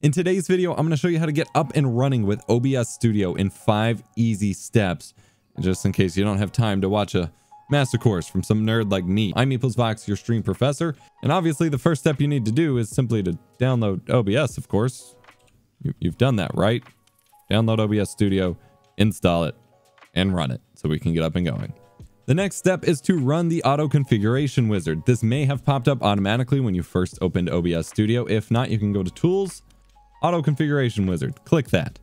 In today's video, I'm going to show you how to get up and running with OBS Studio in five easy steps. Just in case you don't have time to watch a master course from some nerd like me. I'm EposVox, your stream professor. And obviously the first step you need to do is simply to download OBS, of course. You've done that, right? Download OBS Studio, install it, and run it so we can get up and going. The next step is to run the auto configuration wizard. This may have popped up automatically when you first opened OBS Studio. If not, you can go to tools, auto configuration wizard. Click that.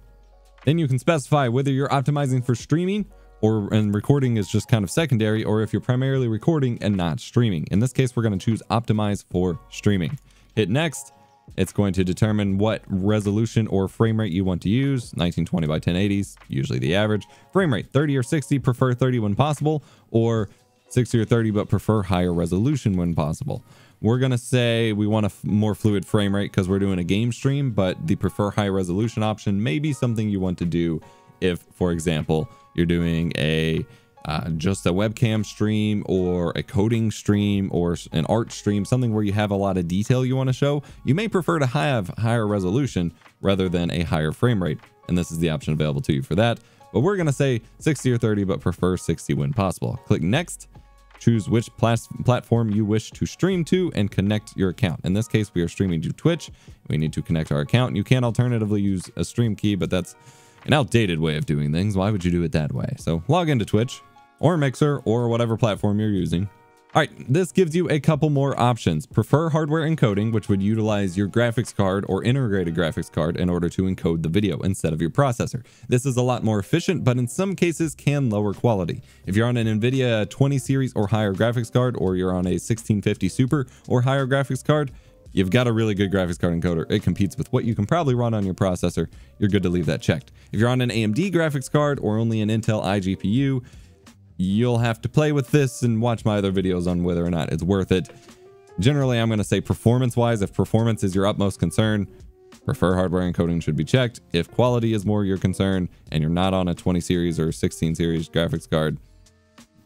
Then you can specify whether you're optimizing for streaming or and recording is just kind of secondary or if you're primarily recording and not streaming. In this case, we're going to choose optimize for streaming. Hit next. It's going to determine what resolution or frame rate you want to use. 1920 by 1080s, usually the average. Frame rate 30 or 60, prefer 30 when possible, or 60 or 30 but prefer higher resolution when possible. We're going to say we want a more fluid frame rate because we're doing a game stream, but the prefer high resolution option may be something you want to do if, for example, you're doing a uh, just a webcam stream or a coding stream or an art stream, something where you have a lot of detail you want to show, you may prefer to have higher resolution rather than a higher frame rate. And this is the option available to you for that. But we're going to say 60 or 30, but prefer 60 when possible. Click next Choose which platform you wish to stream to and connect your account. In this case, we are streaming to Twitch. We need to connect our account. You can alternatively use a stream key, but that's an outdated way of doing things. Why would you do it that way? So log into Twitch or Mixer or whatever platform you're using. All right, this gives you a couple more options. Prefer hardware encoding, which would utilize your graphics card or integrated graphics card in order to encode the video instead of your processor. This is a lot more efficient, but in some cases can lower quality. If you're on an NVIDIA 20 series or higher graphics card, or you're on a 1650 Super or higher graphics card, you've got a really good graphics card encoder. It competes with what you can probably run on your processor. You're good to leave that checked. If you're on an AMD graphics card or only an Intel iGPU, you'll have to play with this and watch my other videos on whether or not it's worth it. Generally, I'm going to say performance-wise, if performance is your utmost concern, prefer hardware encoding should be checked. If quality is more your concern and you're not on a 20 series or 16 series graphics card,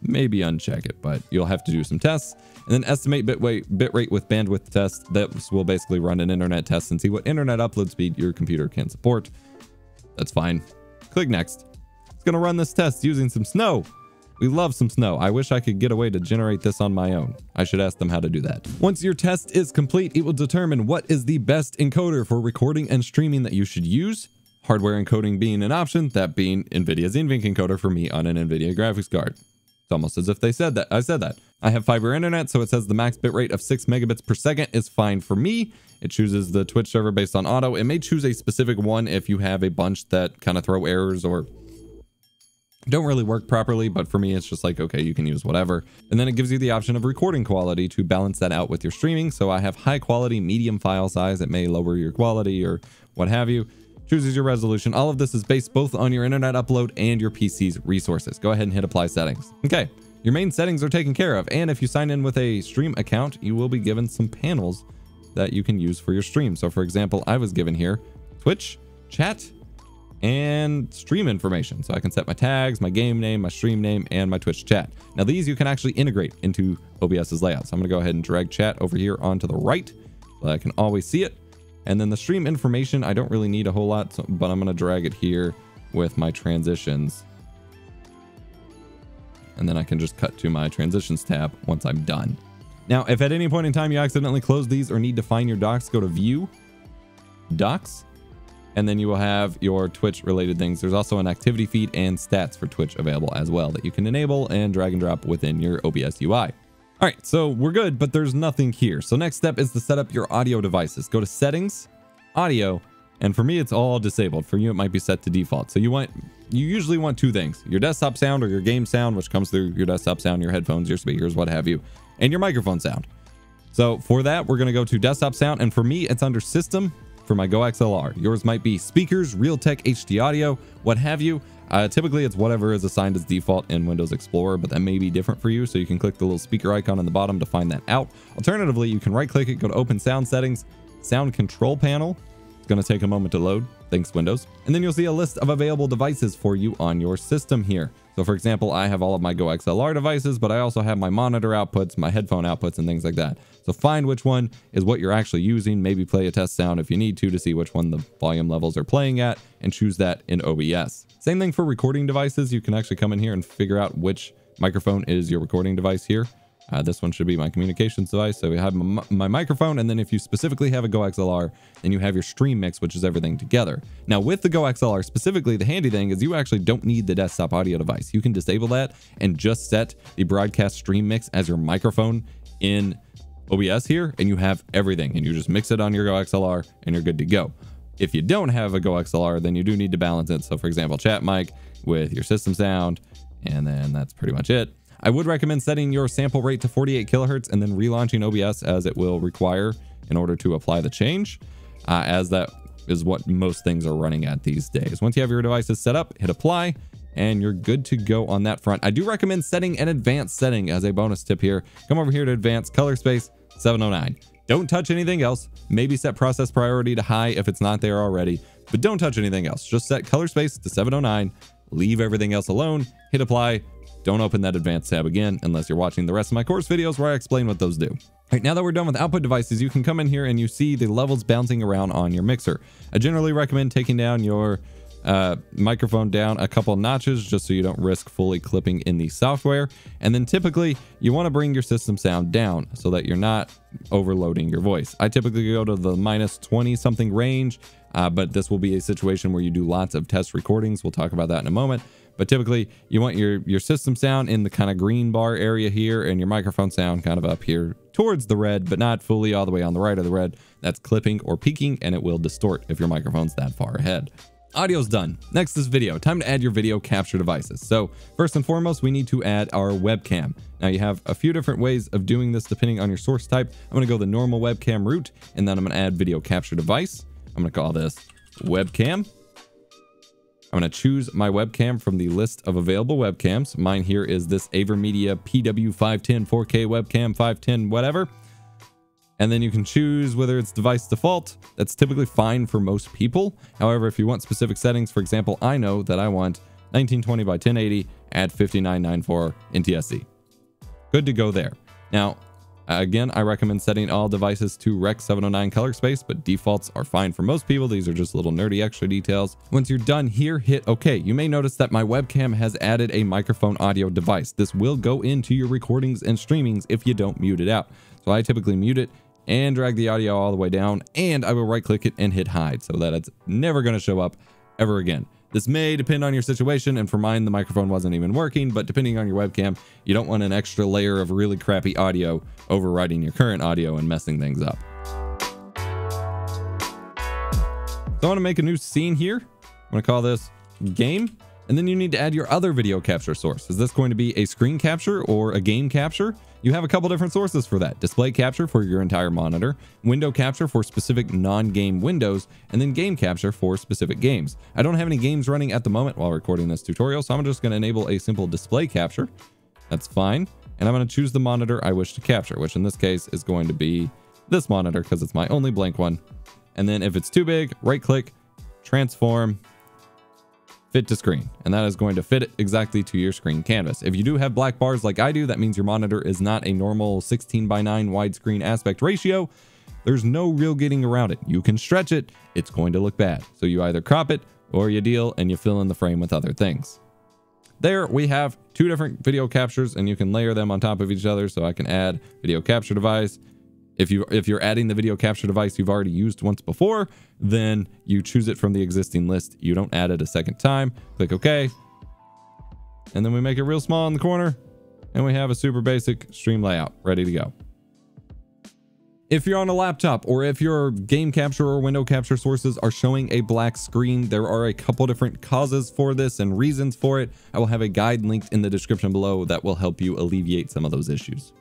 maybe uncheck it, but you'll have to do some tests. And then estimate bit, bit rate with bandwidth test. That will basically run an internet test and see what internet upload speed your computer can support. That's fine. Click next. It's going to run this test using some snow. We love some snow. I wish I could get a way to generate this on my own. I should ask them how to do that. Once your test is complete, it will determine what is the best encoder for recording and streaming that you should use. Hardware encoding being an option, that being NVIDIA's NVENC encoder for me on an NVIDIA graphics card. It's almost as if they said that. I said that. I have fiber internet, so it says the max bitrate of 6 megabits per second is fine for me. It chooses the Twitch server based on auto. It may choose a specific one if you have a bunch that kind of throw errors or don't really work properly, but for me, it's just like, okay, you can use whatever. And then it gives you the option of recording quality to balance that out with your streaming. So I have high quality, medium file size. It may lower your quality or what have you. Chooses your resolution. All of this is based both on your internet upload and your PC's resources. Go ahead and hit apply settings. Okay, your main settings are taken care of. And if you sign in with a stream account, you will be given some panels that you can use for your stream. So for example, I was given here Twitch, chat, and stream information. So I can set my tags, my game name, my stream name, and my Twitch chat. Now these you can actually integrate into OBS's layout. So I'm gonna go ahead and drag chat over here onto the right so I can always see it. And then the stream information, I don't really need a whole lot, so, but I'm gonna drag it here with my transitions. And then I can just cut to my transitions tab once I'm done. Now, if at any point in time you accidentally close these or need to find your docks, go to view, docks, and then you will have your Twitch related things. There's also an activity feed and stats for Twitch available as well that you can enable and drag and drop within your OBS UI. All right, so we're good, but there's nothing here. So next step is to set up your audio devices. Go to settings, audio, and for me, it's all disabled. For you, it might be set to default. So you want, you usually want two things, your desktop sound or your game sound, which comes through your desktop sound, your headphones, your speakers, what have you, and your microphone sound. So for that, we're going to go to desktop sound. And for me, it's under system for my Go XLR. Yours might be speakers, Realtek HD audio, what have you. Uh, typically, it's whatever is assigned as default in Windows Explorer, but that may be different for you. So you can click the little speaker icon on the bottom to find that out. Alternatively, you can right click it, go to open sound settings, sound control panel, going to take a moment to load. Thanks, Windows. And then you'll see a list of available devices for you on your system here. So for example, I have all of my Go XLR devices, but I also have my monitor outputs, my headphone outputs, and things like that. So find which one is what you're actually using. Maybe play a test sound if you need to to see which one the volume levels are playing at and choose that in OBS. Same thing for recording devices. You can actually come in here and figure out which microphone is your recording device here. Uh, this one should be my communications device. So we have my, my, microphone. And then if you specifically have a Go XLR, then you have your stream mix, which is everything together. Now with the Go XLR specifically, the handy thing is you actually don't need the desktop audio device. You can disable that and just set the broadcast stream mix as your microphone in OBS here and you have everything and you just mix it on your Go XLR and you're good to go. If you don't have a Go XLR, then you do need to balance it. So for example, chat mic with your system sound, and then that's pretty much it. I would recommend setting your sample rate to 48 kilohertz and then relaunching OBS as it will require in order to apply the change, uh, as that is what most things are running at these days. Once you have your devices set up, hit apply, and you're good to go on that front. I do recommend setting an advanced setting as a bonus tip here. Come over here to advanced color space 709. Don't touch anything else. Maybe set process priority to high if it's not there already, but don't touch anything else. Just set color space to 709, leave everything else alone, hit apply, don't open that advanced tab again unless you're watching the rest of my course videos where I explain what those do. All right, now that we're done with output devices, you can come in here and you see the levels bouncing around on your mixer. I generally recommend taking down your uh, microphone down a couple notches just so you don't risk fully clipping in the software. And then typically you want to bring your system sound down so that you're not overloading your voice. I typically go to the minus 20 something range, uh, but this will be a situation where you do lots of test recordings. We'll talk about that in a moment. But typically you want your, your system sound in the kind of green bar area here and your microphone sound kind of up here towards the red, but not fully all the way on the right of the red. That's clipping or peaking and it will distort if your microphone's that far ahead. Audio's done. Next is video. Time to add your video capture devices. So first and foremost, we need to add our webcam. Now you have a few different ways of doing this depending on your source type. I'm going to go the normal webcam route and then I'm going to add video capture device. I'm going to call this webcam. I'm going to choose my webcam from the list of available webcams. Mine here is this AverMedia PW510 4K webcam 510 whatever. And then you can choose whether it's device default. That's typically fine for most people. However, if you want specific settings, for example, I know that I want 1920 by 1080 at 5994 NTSC. Good to go there. Now, Again, I recommend setting all devices to Rec 709 color space, but defaults are fine for most people. These are just little nerdy extra details. Once you're done here, hit OK. You may notice that my webcam has added a microphone audio device. This will go into your recordings and streamings if you don't mute it out. So I typically mute it and drag the audio all the way down, and I will right click it and hit hide so that it's never going to show up ever again. This may depend on your situation, and for mine, the microphone wasn't even working, but depending on your webcam, you don't want an extra layer of really crappy audio overriding your current audio and messing things up. So I want to make a new scene here. I'm going to call this game. And then you need to add your other video capture source. Is this going to be a screen capture or a game capture? You have a couple different sources for that. Display capture for your entire monitor, window capture for specific non-game windows, and then game capture for specific games. I don't have any games running at the moment while recording this tutorial, so I'm just going to enable a simple display capture. That's fine. And I'm going to choose the monitor I wish to capture, which in this case is going to be this monitor because it's my only blank one. And then if it's too big, right click, transform, fit to screen, and that is going to fit it exactly to your screen canvas. If you do have black bars like I do, that means your monitor is not a normal 16 by 9 widescreen aspect ratio. There's no real getting around it. You can stretch it, it's going to look bad. So you either crop it or you deal and you fill in the frame with other things. There we have two different video captures and you can layer them on top of each other. So I can add video capture device, if you if you're adding the video capture device you've already used once before, then you choose it from the existing list. You don't add it a second time. Click OK. And then we make it real small in the corner and we have a super basic stream layout ready to go. If you're on a laptop or if your game capture or window capture sources are showing a black screen, there are a couple different causes for this and reasons for it. I will have a guide linked in the description below that will help you alleviate some of those issues.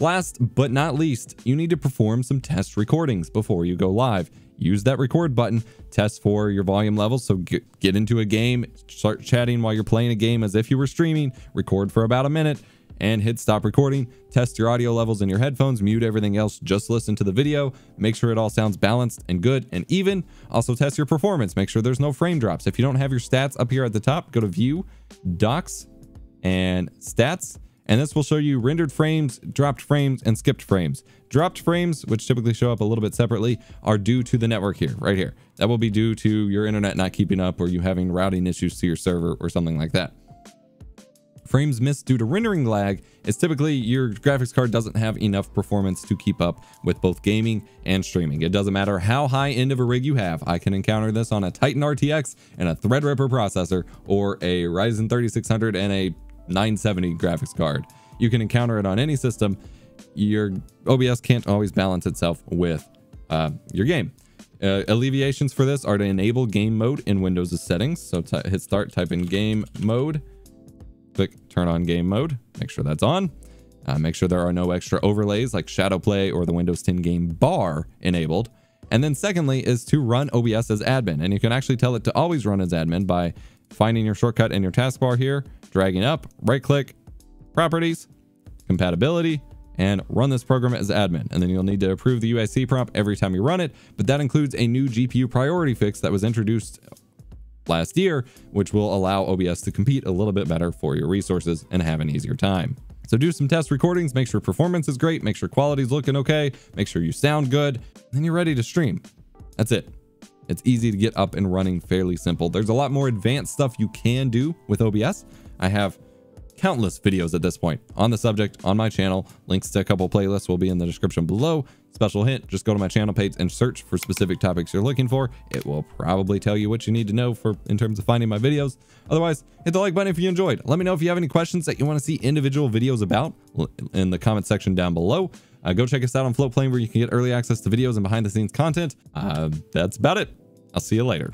Last but not least, you need to perform some test recordings before you go live. Use that record button, test for your volume levels. So get, get into a game, start chatting while you're playing a game as if you were streaming, record for about a minute, and hit stop recording. Test your audio levels in your headphones, mute everything else, just listen to the video. Make sure it all sounds balanced and good and even. Also test your performance. Make sure there's no frame drops. If you don't have your stats up here at the top, go to view, docks, and stats and this will show you rendered frames, dropped frames, and skipped frames. Dropped frames, which typically show up a little bit separately, are due to the network here, right here. That will be due to your internet not keeping up or you having routing issues to your server or something like that. Frames missed due to rendering lag is typically your graphics card doesn't have enough performance to keep up with both gaming and streaming. It doesn't matter how high end of a rig you have. I can encounter this on a Titan RTX and a Threadripper processor or a Ryzen 3600 and a 970 graphics card. You can encounter it on any system. Your OBS can't always balance itself with uh, your game. Uh, alleviations for this are to enable game mode in Windows' settings. So hit start, type in game mode, click turn on game mode, make sure that's on. Uh, make sure there are no extra overlays like Shadow Play or the Windows 10 game bar enabled. And then secondly is to run OBS as admin. And you can actually tell it to always run as admin by finding your shortcut in your taskbar here, dragging up, right click, properties, compatibility, and run this program as admin. And then you'll need to approve the UAC prompt every time you run it. But that includes a new GPU priority fix that was introduced last year, which will allow OBS to compete a little bit better for your resources and have an easier time. So do some test recordings, make sure performance is great, make sure quality's looking okay, make sure you sound good, then you're ready to stream. That's it. It's easy to get up and running, fairly simple. There's a lot more advanced stuff you can do with OBS. I have countless videos at this point on the subject on my channel. Links to a couple playlists will be in the description below. Special hint, just go to my channel page and search for specific topics you're looking for. It will probably tell you what you need to know for in terms of finding my videos. Otherwise, hit the like button if you enjoyed. Let me know if you have any questions that you want to see individual videos about in the comment section down below. Uh, go check us out on Floatplane where you can get early access to videos and behind the scenes content. Uh, that's about it. I'll see you later.